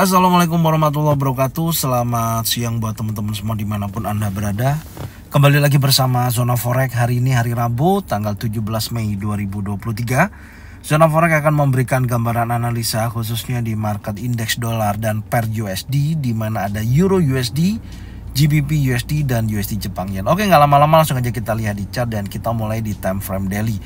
Assalamualaikum warahmatullahi wabarakatuh Selamat siang buat teman-teman semua di mana pun anda berada Kembali lagi bersama Zona Forex Hari ini hari Rabu tanggal 17 Mei 2023 Zona Forex akan memberikan gambaran analisa khususnya di market indeks dolar dan per USD di mana ada Euro USD, GBP USD dan USD Jepang Yen. Oke nggak lama-lama langsung aja kita lihat di chart dan kita mulai di time frame daily.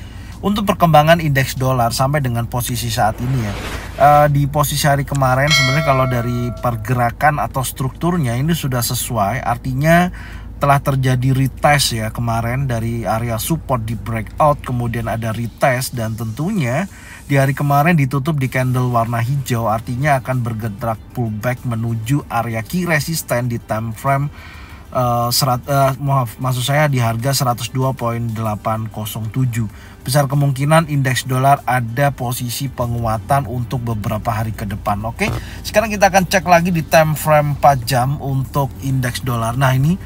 Untuk perkembangan indeks dolar sampai dengan posisi saat ini ya. Uh, di posisi hari kemarin sebenarnya kalau dari pergerakan atau strukturnya ini sudah sesuai. Artinya telah terjadi retest ya kemarin dari area support di breakout kemudian ada retest dan tentunya di hari kemarin ditutup di candle warna hijau. Artinya akan bergerak pullback menuju area key resisten di time frame uh, serat, uh, maaf maksud saya di harga 102.807 besar kemungkinan indeks dolar ada posisi penguatan untuk beberapa hari ke depan. Oke, sekarang kita akan cek lagi di time frame 4 jam untuk indeks dolar. Nah, ini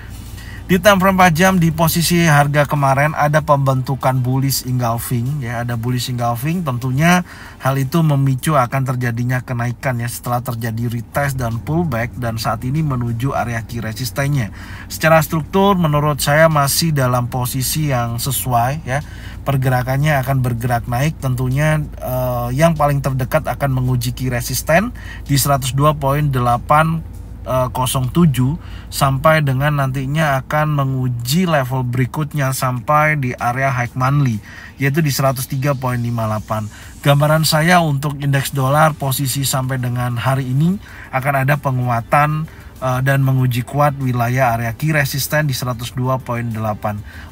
di time frame 4 jam di posisi harga kemarin ada pembentukan bullish engulfing ya, ada bullish engulfing tentunya hal itu memicu akan terjadinya kenaikan ya setelah terjadi retest dan pullback dan saat ini menuju area key resistennya. Secara struktur menurut saya masih dalam posisi yang sesuai ya. Pergerakannya akan bergerak naik tentunya eh, yang paling terdekat akan menguji key resisten di 102.8 07 eh, sampai dengan nantinya akan menguji level berikutnya sampai di area high monthly yaitu di 103.58. Gambaran saya untuk indeks dolar posisi sampai dengan hari ini akan ada penguatan uh, dan menguji kuat wilayah area key resisten di 102.8.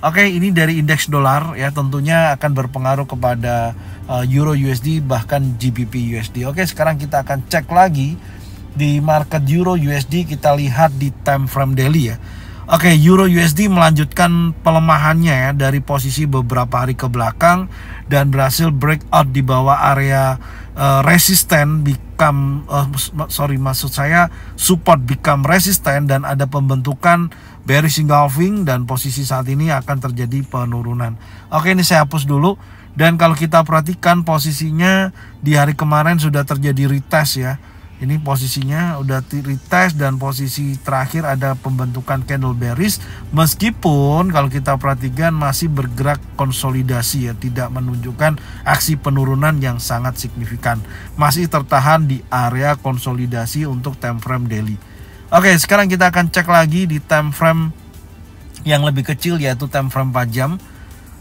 Oke, ini dari indeks dolar ya tentunya akan berpengaruh kepada uh, euro USD bahkan GBP USD. Oke, sekarang kita akan cek lagi di market euro USD kita lihat di time frame daily ya. Oke, euro USD melanjutkan pelemahannya ya dari posisi beberapa hari ke belakang dan berhasil breakout di bawah area uh, resisten become uh, sorry maksud saya support become resisten dan ada pembentukan bearish engulfing dan posisi saat ini akan terjadi penurunan. Oke, ini saya hapus dulu. Dan kalau kita perhatikan posisinya di hari kemarin sudah terjadi retest ya ini posisinya udah retest dan posisi terakhir ada pembentukan candle bearish meskipun kalau kita perhatikan masih bergerak konsolidasi ya tidak menunjukkan aksi penurunan yang sangat signifikan. Masih tertahan di area konsolidasi untuk time frame daily. Oke sekarang kita akan cek lagi di time frame yang lebih kecil yaitu time frame 4 jam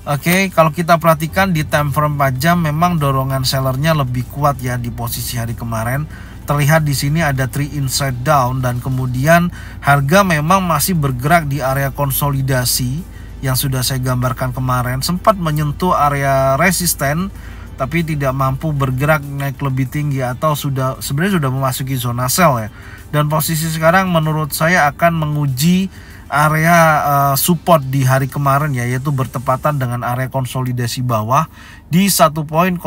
Oke, kalau kita perhatikan di time frame 4 jam memang dorongan sellernya lebih kuat ya di posisi hari kemarin terlihat di sini ada three inside down dan kemudian harga memang masih bergerak di area konsolidasi yang sudah saya gambarkan kemarin. Sempat menyentuh area resisten tapi tidak mampu bergerak naik lebih tinggi atau sudah sebenarnya sudah memasuki zona sell ya. Dan posisi sekarang menurut saya akan menguji area uh, support di hari kemarin ya yaitu bertepatan dengan area konsolidasi bawah di 1.08551.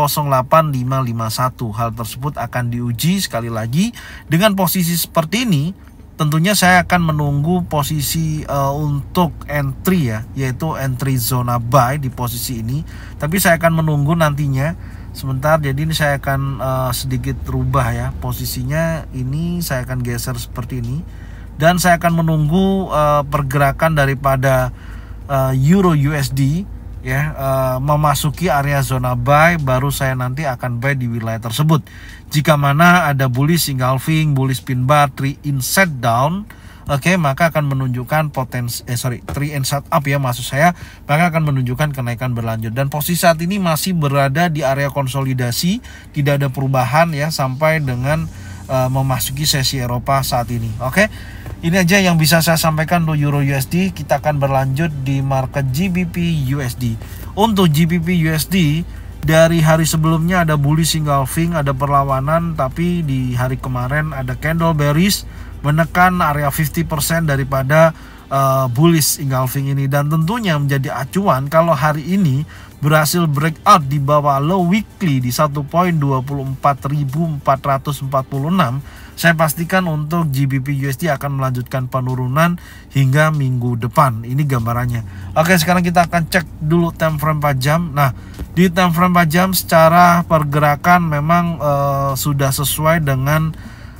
Hal tersebut akan diuji sekali lagi dengan posisi seperti ini. Tentunya saya akan menunggu posisi uh, untuk entry ya yaitu entry zona buy di posisi ini. Tapi saya akan menunggu nantinya. Sebentar jadi ini saya akan uh, sedikit rubah ya posisinya. Ini saya akan geser seperti ini dan saya akan menunggu uh, pergerakan daripada uh, euro USD ya uh, memasuki area zona buy baru saya nanti akan buy di wilayah tersebut. Jika mana ada bullish engulfing, bullish pin bar, three inside down, oke okay, maka akan menunjukkan potensi eh sorry three inside up ya maksud saya maka akan menunjukkan kenaikan berlanjut dan posisi saat ini masih berada di area konsolidasi tidak ada perubahan ya sampai dengan uh, memasuki sesi Eropa saat ini oke okay? Ini aja yang bisa saya sampaikan untuk Euro USD. Kita akan berlanjut di market GBP USD. Untuk GBP USD dari hari sebelumnya ada bullish engulfing, ada perlawanan, tapi di hari kemarin ada candle bearish menekan area 50% daripada uh, bullish engulfing ini. Dan tentunya menjadi acuan kalau hari ini berhasil breakout di bawah low weekly di 1.24446 saya pastikan untuk GBP USD akan melanjutkan penurunan hingga minggu depan. Ini gambarannya. Oke sekarang kita akan cek dulu time frame 4 jam. Nah di time frame 4 jam secara pergerakan memang uh, sudah sesuai dengan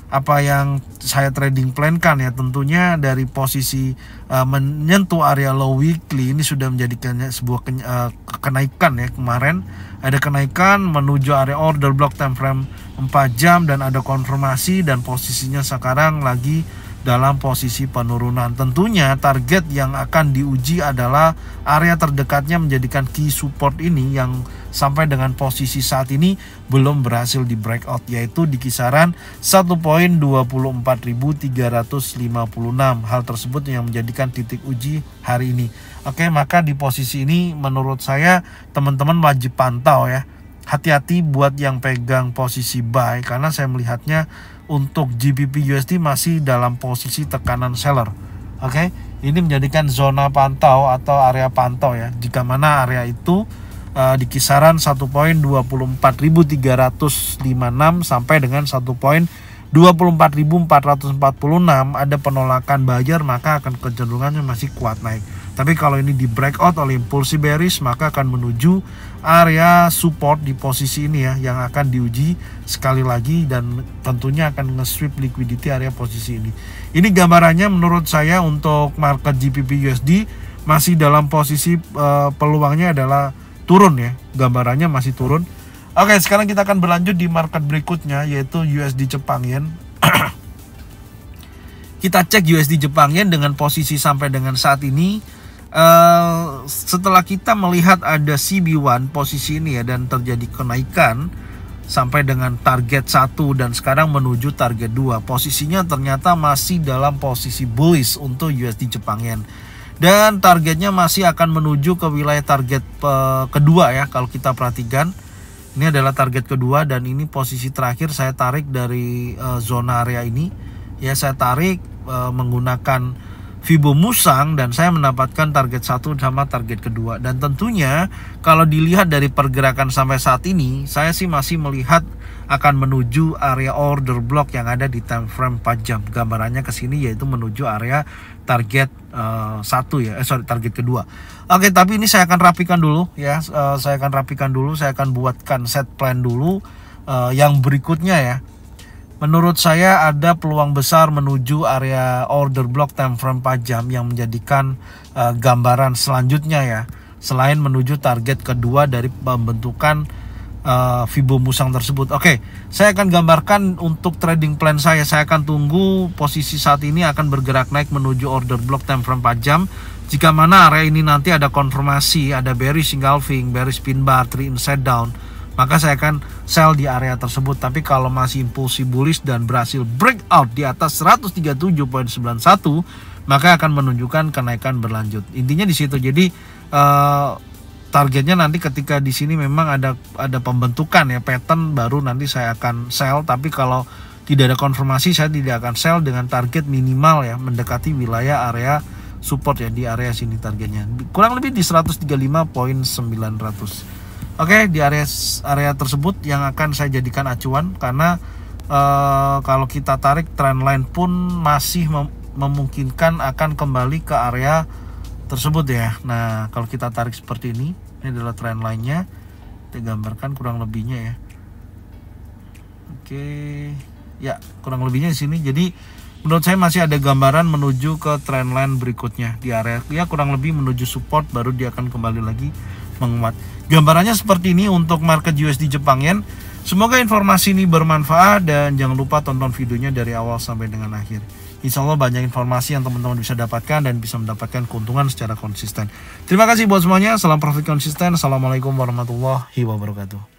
apa yang saya trading plan kan ya. Tentunya dari posisi uh, menyentuh area low weekly ini sudah menjadikannya sebuah ke, uh, kenaikan ya. Kemarin ada kenaikan menuju area order block time frame 4 jam dan ada konfirmasi dan posisinya sekarang lagi dalam posisi penurunan. Tentunya target yang akan diuji adalah area terdekatnya menjadikan key support ini yang sampai dengan posisi saat ini belum berhasil di breakout yaitu di kisaran 1.24356. Hal tersebut yang menjadikan titik uji hari ini. Oke, maka di posisi ini menurut saya teman-teman wajib pantau ya. Hati-hati buat yang pegang posisi buy karena saya melihatnya untuk GBP USD masih dalam posisi tekanan seller. Oke, okay? ini menjadikan zona pantau atau area pantau ya. Jika mana area itu uh, di kisaran 1.24356 sampai dengan 1.24446 ada penolakan buyer maka akan kecenderungannya masih kuat naik. Tapi kalau ini di breakout oleh impulsi bearish maka akan menuju area support di posisi ini ya yang akan diuji sekali lagi dan tentunya akan nge-sweep liquidity area posisi ini. Ini gambarannya menurut saya untuk market GBP USD masih dalam posisi uh, peluangnya adalah turun ya. Gambarannya masih turun. Oke, sekarang kita akan berlanjut di market berikutnya yaitu USD Jepang Yen. kita cek USD Jepang Yen dengan posisi sampai dengan saat ini Uh, setelah kita melihat ada CB1 posisi ini ya dan terjadi kenaikan sampai dengan target 1 dan sekarang menuju target 2 posisinya ternyata masih dalam posisi bullish untuk USD Jepang Yen. Dan targetnya masih akan menuju ke wilayah target uh, kedua ya kalau kita perhatikan. Ini adalah target kedua dan ini posisi terakhir saya tarik dari uh, zona area ini. Ya saya tarik uh, menggunakan Vibo Musang dan saya mendapatkan target satu sama target kedua. Dan tentunya kalau dilihat dari pergerakan sampai saat ini saya sih masih melihat akan menuju area order block yang ada di time frame 4 jam. Gambarannya ke sini yaitu menuju area target uh, satu ya eh sorry target kedua. Oke tapi ini saya akan rapikan dulu ya uh, saya akan rapikan dulu saya akan buatkan set plan dulu uh, yang berikutnya ya Menurut saya ada peluang besar menuju area order block time frame 4 jam yang menjadikan uh, gambaran selanjutnya ya. Selain menuju target kedua dari pembentukan uh, Fibo Musang tersebut. Oke, saya akan gambarkan untuk trading plan saya. Saya akan tunggu posisi saat ini akan bergerak naik menuju order block time frame 4 jam. Jika mana area ini nanti ada konfirmasi, ada bearish engulfing, bearish pin bar, three inside down maka saya akan sell di area tersebut. Tapi kalau masih impulsi bullish dan berhasil breakout di atas 137.91, maka akan menunjukkan kenaikan berlanjut. Intinya di situ. Jadi uh, targetnya nanti ketika di sini memang ada ada pembentukan ya pattern baru nanti saya akan sell. Tapi kalau tidak ada konfirmasi saya tidak akan sell dengan target minimal ya mendekati wilayah area support ya di area sini targetnya kurang lebih di 135.900 Oke, di area area tersebut yang akan saya jadikan acuan karena uh, kalau kita tarik trendline pun masih mem memungkinkan akan kembali ke area tersebut ya. Nah, kalau kita tarik seperti ini, ini adalah trendline-nya. Kita gambarkan kurang lebihnya ya. Oke. Ya, kurang lebihnya di sini. Jadi menurut saya masih ada gambaran menuju ke trendline berikutnya di area ya kurang lebih menuju support baru dia akan kembali lagi menguat. Gambarannya seperti ini untuk market USD Jepang Yen. Semoga informasi ini bermanfaat dan jangan lupa tonton videonya dari awal sampai dengan akhir. Insya Allah banyak informasi yang teman-teman bisa dapatkan dan bisa mendapatkan keuntungan secara konsisten. Terima kasih buat semuanya. Salam profit konsisten. Assalamualaikum warahmatullahi wabarakatuh.